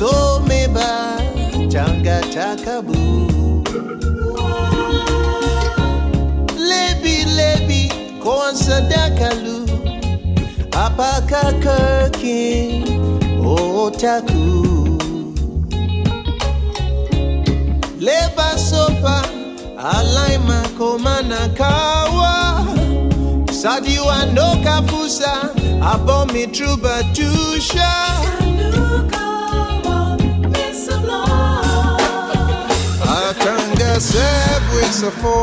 nyamina tiwa so meba tanga takabu lebi lebi koansa dakalu. Apaka kirkin otaku. Leba sopa alaima komana kawa. Sadiwa no kafusa abomi truba tusha atanga sebwe safo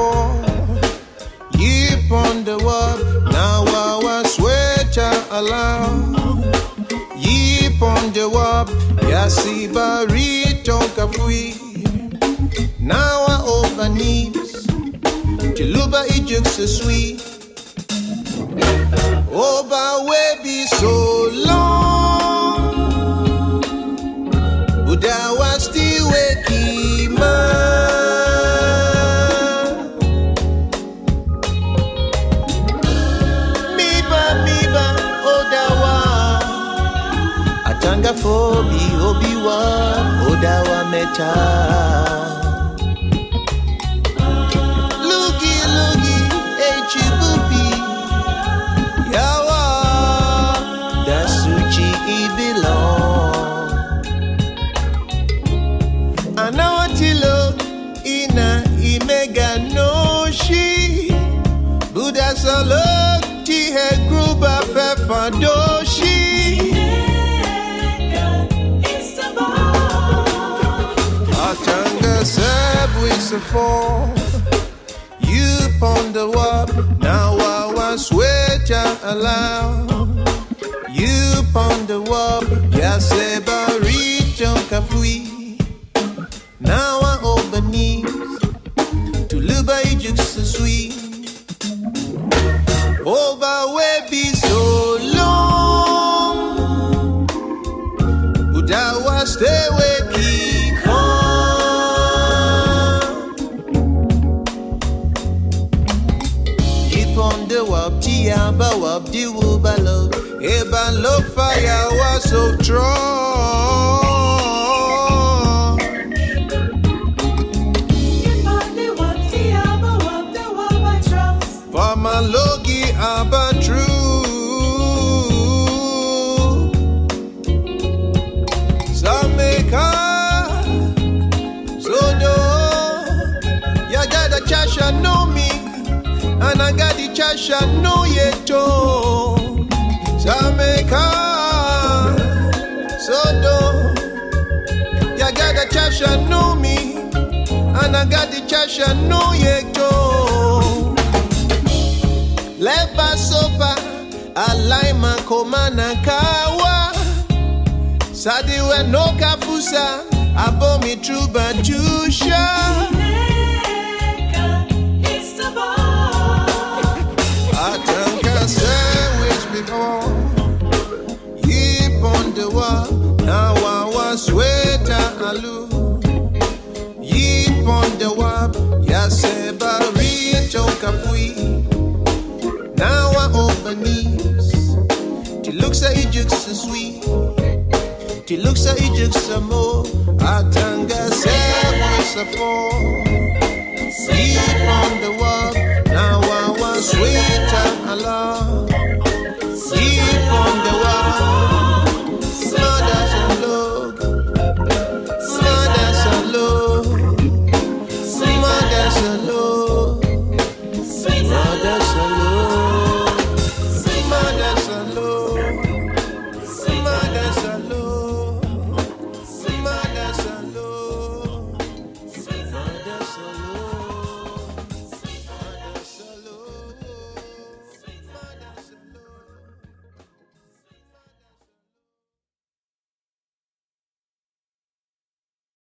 Yip on the wall, now I allow. On the wall, yasi barito kafui. Now I over knees, chiluba ijuk so sweet. Oba we be so Atanga fobi obiwa odawa meta. Lugi lugi echibupi Yawa Dasuchi ibilong Anawatilo ina imega noshi. Buddha solo tihe gruba fefadoshi sabwe safo You ponder what now I was sweater allow You ponder what Yase barito kafui. Now I open knees To luba ijuk so sweet. Over we be so long. Udawa stay waking Eba look fire was so strong. For my logi aba true. Sameka Sodo Ya gada chasha know me And I got the chasha know yeto Sameka Sodo Ya gada chasha know me. And I got the chasha know yeto leba sopa alaima komana kawa. Sadiwe no kafusa abomi truba I was sweater alu yip on the wall yaseba rito kafui now I open knees. She looks at Egypt so sweet. She looks at Egypt some more. Atanga so. Sleep on the